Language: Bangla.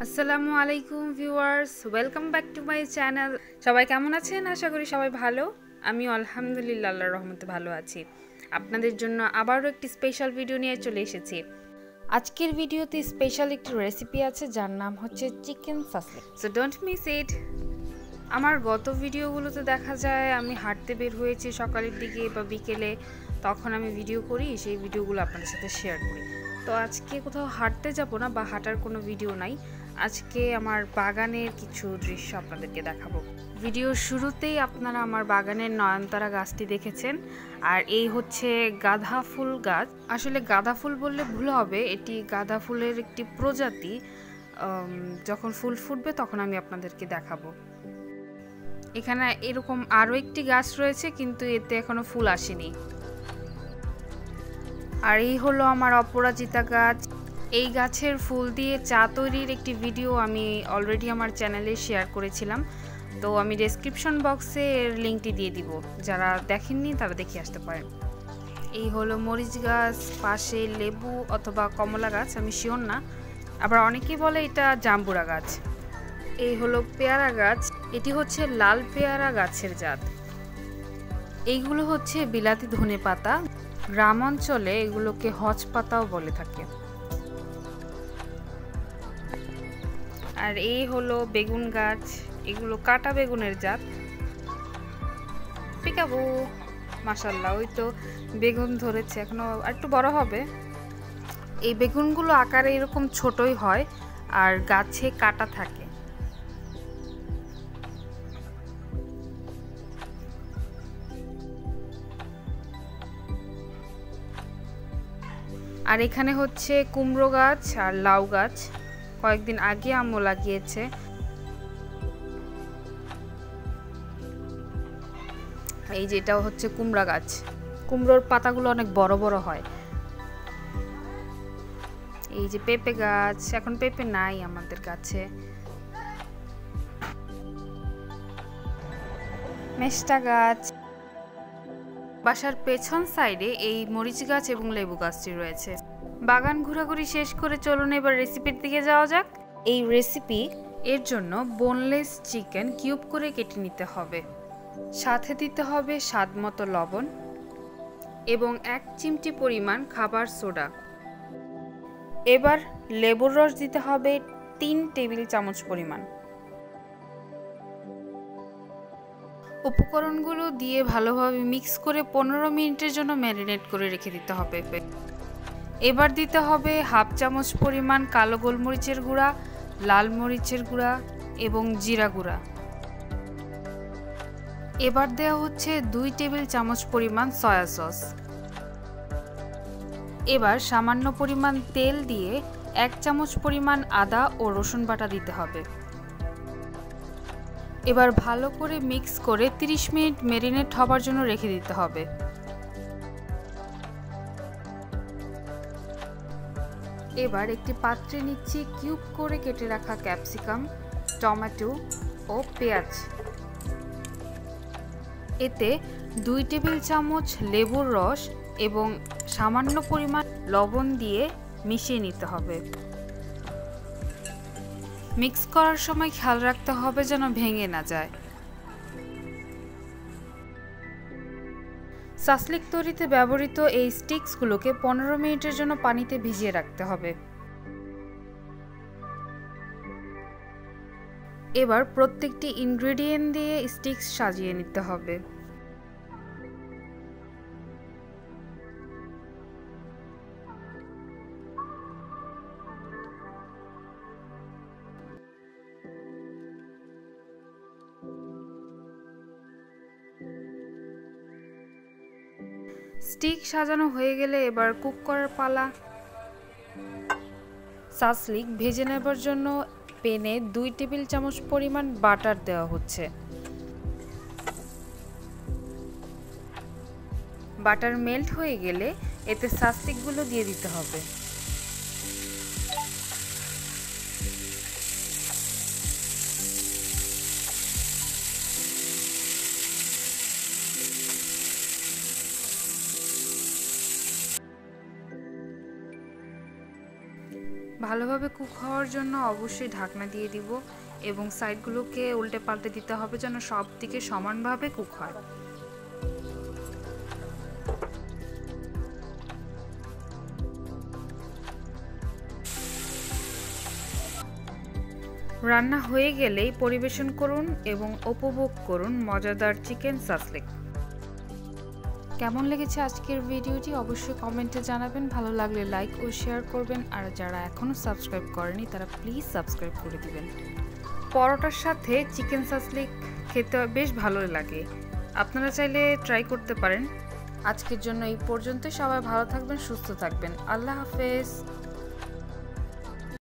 আসসালামু আলাইকুম viewers, welcome back to my channel. সবাই কেমন আছেন? আশা করি সবাই ভালো। আমি আলহামদুলিল্লাহ, আল্লাহর রহমতে ভালো আছি। আপনাদের জন্য আবারও একটি স্পেশাল ভিডিও নিয়ে চলে এসেছি। আজকের ভিডিওতে স্পেশাল একটি রেসিপি আছে, যার নাম হচ্ছে chicken shashlik so don't miss it আমার গত ভিডিওগুলোতে দেখা যায়, আমি হাঁটতে বের হয়েছি সকালের দিকে বা বিকেলে, তখন আমি ভিডিও করি, সেই ভিডিওগুলো আপনাদের সাথে শেয়ার করি। তো আজকে কোথাও হাঁটতে যাব না বা হাঁটার কোনো ভিডিও নাই। আজকে আমার বাগানের কিছু দৃশ্য আপনাদেরকে দেখাবো। ভিডিওর শুরুতেই আপনারা আমার বাগানের নয়নতারা গাছটি দেখেছেন, আর এই হচ্ছে গাঁদা ফুল গাছ। আসলে গাঁদা ফুল বললে ভুল হবে, এটি গাঁদা ফুলের একটি প্রজাতি। যখন ফুল ফুটবে তখন আমি আপনাদেরকে দেখাবো। এখানে এরকম আরও একটি গাছ রয়েছে, কিন্তু এতে এখনও ফুল আসেনি। আর এই হলো আমার অপরাজিতা গাছ। এই গাছের ফুল দিয়ে চা তৈরির একটি ভিডিও আমি অলরেডি আমার চ্যানেলে শেয়ার করেছিলাম। তো আমি ডেসক্রিপশন বক্সে এর লিঙ্কটি দিয়ে দিব। যারা দেখেননি তারা দেখে আসতে পারেন। এই হলো মরিচ গাছ, পাশে লেবু অথবা কমলা গাছ, আমি শিওর না। আবার অনেকেই বলে এটা জাম্বুরা গাছ। এই হলো পেয়ারা গাছ। এটি হচ্ছে লাল পেয়ারা গাছের জাত। এইগুলো হচ্ছে বিলাতি ধনে পাতা গ্রাম অঞ্চলে এগুলোকে হজ পাতাও বলে থাকে। আর এই হলো বেগুন গাছ, এগুলো কাটা বেগুনের জাত। পিকাবু মাসাল্লাহ ওই তো বেগুন ধরেছে, এখনও একটু বড় হবে। এই বেগুনগুলো আকারে এরকম ছোটই হয়, আর গাছে কাটা থাকে। আর এখানে হচ্ছে কুমড়ো গাছ আর লাউ গাছ। কয়েকদিন আগে আম্মু লাগিয়েছে। এই যে এটাও হচ্ছে কুমড়া গাছ। কুমড়োর পাতাগুলো অনেক বড় বড় হয়। এই যে পেঁপে গাছ, এখন পেঁপে নাই আমাদের কাছে। মেষ্টা গাছ। বাসার পেছন সাইডে এই মরিচ গাছ এবং লেবু গাছটি রয়েছে। বাগান ঘোরাঘুরি শেষ করে চলুন এবার রেসিপির দিকে যাওয়া যাক। এই রেসিপি এর জন্য বোনলেস চিকেন কিউব করে কেটে নিতে হবে। সাথে দিতে হবে স্বাদ মতো লবণ এবং এক চিমটি পরিমাণ খাবার সোডা। এবার লেবুর রস দিতে হবে তিন টেবিল চামচ পরিমাণ। উপকরণগুলো দিয়ে ভালোভাবে মিক্স করে পনেরো মিনিটের জন্য ম্যারিনেট করে রেখে দিতে হবে। এবার দিতে হবে হাফ চামচ পরিমাণ কালো গোলমরিচের গুঁড়া, লাল মরিচের গুঁড়া এবং জিরা গুঁড়া। এবার দেওয়া হচ্ছে দুই টেবিল চামচ পরিমাণ সয়া সস। এবার সামান্য পরিমাণ তেল দিয়ে এক চামচ পরিমাণ আদা ও রসুন বাটা দিতে হবে। এবার ভালো করে মিক্স করে 30 মিনিট মেরিনেট হবার জন্য রেখে দিতে হবে। এবার একটি পাত্রে নিচ্ছি কিউব করে কেটে রাখা ক্যাপসিকাম, টমেটো ও পেঁয়াজ। এতে দুই টেবিল চামচ লেবুর রস এবং সামান্য পরিমাণ লবণ দিয়ে মিশিয়ে নিতে হবে। মিক্স করার সময় খেয়াল রাখতে হবে যেন ভেঙে না যায়। সাসলিক তৈরিতে ব্যবহৃত এই স্টিক্সগুলোকে পনেরো মিনিটের জন্য পানিতে ভিজিয়ে রাখতে হবে। এবার প্রত্যেকটি ইনগ্রিডিয়েন্ট দিয়ে স্টিক্স সাজিয়ে নিতে হবে। স্টিক সাজানো হয়ে গেলে এবার কুক করার পালা। সাসলিক ভেজে নেবার জন্য পেনে দুই টেবিল চামচ পরিমাণ বাটার দেওয়া হচ্ছে। বাটার মেল্ট হয়ে গেলে এতে সাসলিকগুলো দিয়ে দিতে হবে। ভালোভাবে কুক হওয়ার জন্য অবশ্যই ঢাকনা দিয়ে দিব এবং সাইডগুলোকে উল্টে পাল্টে দিতে হবে যেন সব দিকে সমানভাবে কুক হয়। রান্না হয়ে গেলেই পরিবেশন করুন এবং উপভোগ করুন মজাদার চিকেন সাসলিক। কেমন লেগেছে আজকের ভিডিওটি অবশ্যই কমেন্টে জানাবেন। ভালো লাগলে লাইক ও শেয়ার করবেন। আর যারা এখনও সাবস্ক্রাইব করেনি, তারা প্লিজ সাবস্ক্রাইব করে দিবেন। পরোটার সাথে চিকেন সাসলিক খেতে বেশ ভালো লাগে। আপনারা চাইলে ট্রাই করতে পারেন। আজকের জন্য এই পর্যন্ত সবাই ভালো থাকবেন, সুস্থ থাকবেন। আল্লাহ হাফেজ।